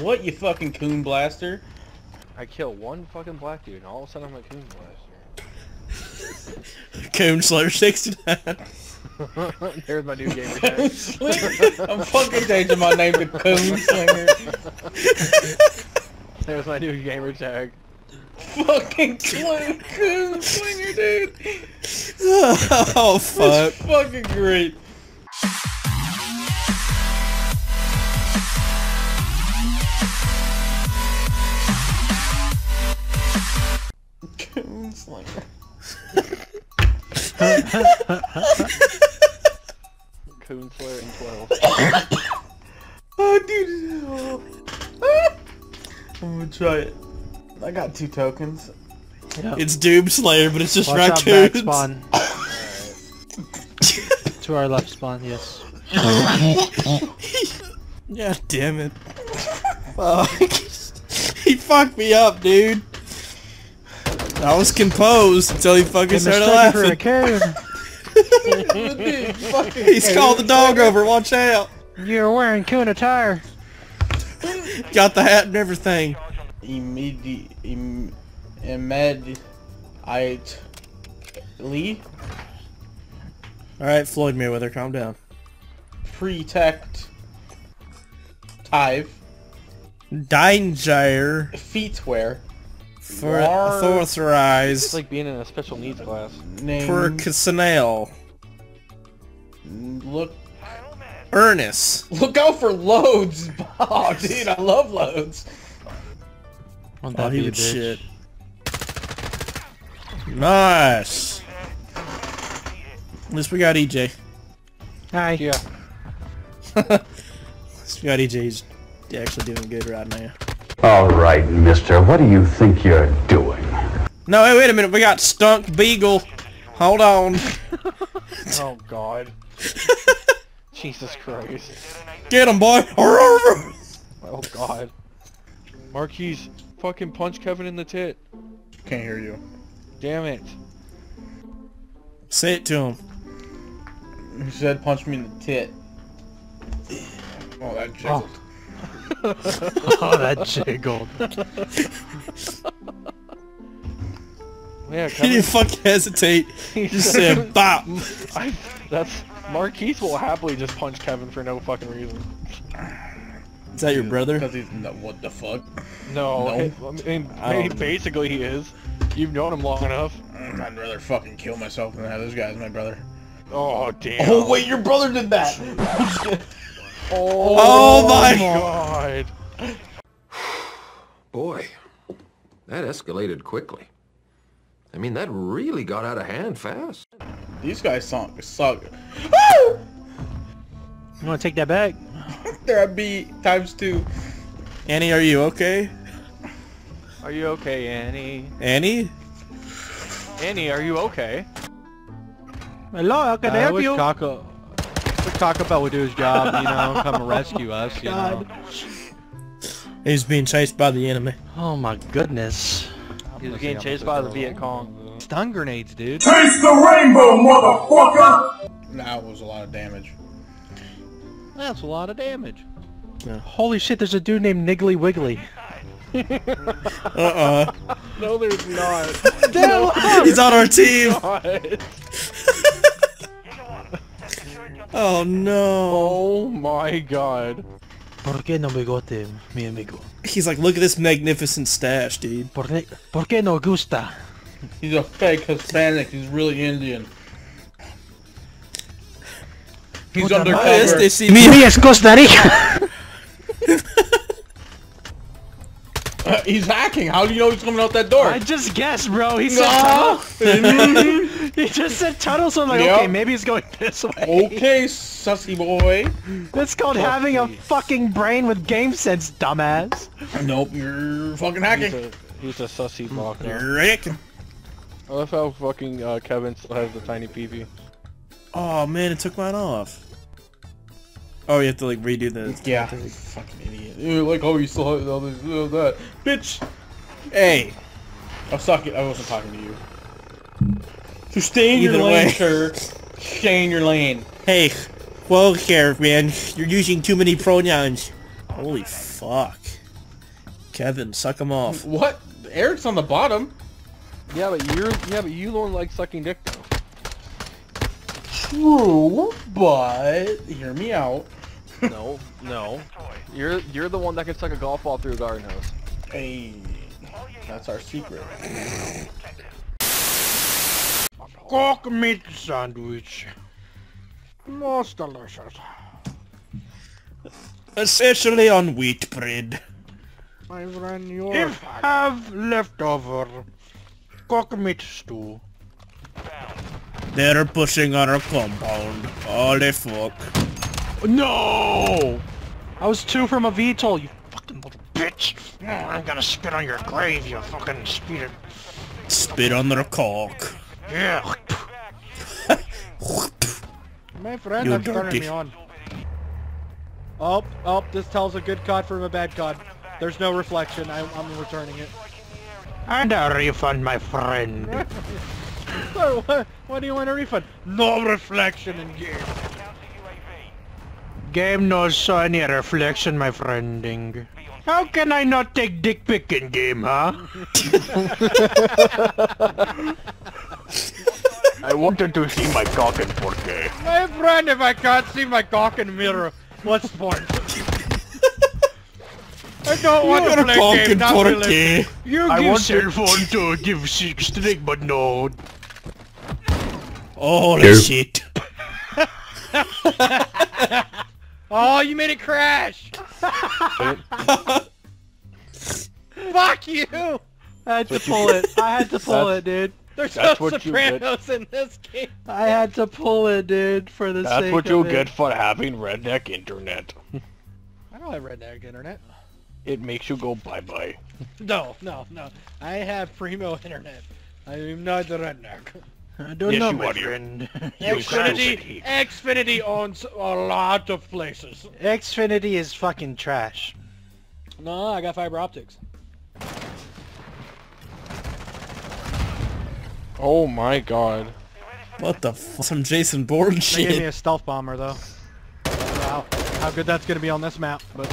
What, you fucking coon blaster? I kill one fucking black dude, and all of a sudden I'm a coon blaster. Coon Slayer 69. There's my new gamer tag. I'm fucking changing my name to Coon Slinger. There's my new gamer tag. fucking Coon Coon Slinger, dude. oh, fuck. That's fucking great. Coon Slayer and 12. Oh, dude. Oh. I'm gonna try it. I got two tokens. It's Doom Slayer, but it's just Watch out, back spawn. to our left spawn, yes. Yeah, damn it. Fuck. he fucked me up, dude. I was composed until he fucking started mistaken for a laughing. coon. Dude, fucking He's called the dog over, watch out. You're wearing coon attire. Got the hat and everything. Immedi im immediately. Alright, Floyd Mayweather, calm down. protect Tive Danger feetwear for Lar- It's like being in a special needs class. name for Casanel. look Ernest. look out for loads oh dude I love loads Won't Oh, that he be a would bitch? shit. Nice. At least we got EJ. Hi. Yeah. At least we got EJ. He's actually doing good right now. All right, mister, what do you think you're doing? No, wait, wait a minute. We got Stunk Beagle. Hold on. Oh god. Jesus Christ. Get him, boy. Oh god. Marquise, fucking punch Kevin in the tit. can't hear you Damn it. Say it to him. he said punch me in the tit oh that jiggled Oh, Oh, that jiggled. Yeah, He didn't Kevin. fucking hesitate. He just said bop. I, that's Marquise will happily just punch Kevin for no fucking reason. Is that your brother? because he's no, what the fuck No, No. I mean, I don't know. basically he is. You've known him long enough. I'd rather fucking kill myself than have this guy as my brother Oh damn. oh wait your brother did that Oh, oh my god. Boy, that escalated quickly. I mean, that really got out of hand fast. these guys suck suck You wanna take that back? there I be times two Annie, are you okay? Are you okay, Annie? Annie? Annie, are you okay? Hello, how can I I help wish you? Taco, wish Taco Bell would do his job, you know, come and rescue us, you know. He's being chased by the enemy. Oh my goodness. He was getting chased by the Viet Cong. Stun grenades, dude. Taste the rainbow, motherfucker! that was a lot of damage That's a lot of damage. Holy shit, there's a dude named Niggly Wiggly. Uh-uh. No, there's not. Uh, He's on our team. God. Oh no. Oh my god. ¿Por qué no me gote, mi amigo? He's like, look at this magnificent stash, dude. ¿Por qué, por qué no gusta? He's a fake Hispanic. He's really Indian. He's Puta yes, undercover. they Mi me. es Costa Rica! he's hacking. How do you know he's coming out that door? I just guessed, bro. He said No. tunnel. he just said tunnel, so I'm like, Yep. okay, maybe he's going this way. okay, sussy boy. That's called having a fucking brain with game sense, dumbass. Nope, you're fucking He's hacking. a, he's a sussy block now. Rick. I love how fucking uh, Kevin still has the tiny peepee. Oh man, it took mine off. Oh, you have to like redo the. Yeah, fucking idiot. Ew, like, oh, you still have all this, uh, that. Bitch! Hey, I was talking, I wasn't talking to you. So stay in your Either lane, way. sir. Stay in your lane. hey. Whoa, here, man. You're using too many pronouns. Holy fuck. Kevin, suck him off. What? Eric's on the bottom. Yeah, but you're yeah, but you don't like sucking dick though. True, but hear me out. No, no. You're you're the one that can suck a golf ball through a garden hose. Hey, that's our secret. Cock meat sandwich. Most delicious. Especially on wheat bread. My friend, you if have leftover cock meat stew. They're pushing on our compound. Holy fuck. No! I was two from a VTOL, you fucking little bitch! Mm, I'm gonna spit on your grave, you fucking speeder. Spit on their cock. Yeah. My friend, You that's turning dirty. me on. Oh, oh, this tells a good card from a bad card. There's no reflection. I, I'm returning it. And a refund, my friend. So, what, what do you want a refund? No reflection in game. Game no saw any reflection, my friending. How can I not take dick pic in game, huh? I wanted to see my cock in 4K. My friend, if I can't see my cock in the mirror, what's the point? I don't want to play cock game, in not 4K. really. You I give want shit. cell phone to give six stick, but no. Holy Nope. shit. Oh, you made it crash! Fuck you! I had to pull it. I had to pull it, dude. There's no what you get. Sopranos in this game. I had to pull it, dude, for the That's sake what of you'll it. get for having redneck internet. I don't have redneck internet. It makes you go bye bye. No, no, no. I have primo internet. I am not the redneck. I don't Yes, know, you my are, you- friend. Xfinity, Xfinity owns a lot of places. Xfinity is fucking trash. No, I got fiber optics. Oh my god. What the f- Some Jason Bourne They gave me a stealth bomber though. Wow, how good that's gonna be on this map, but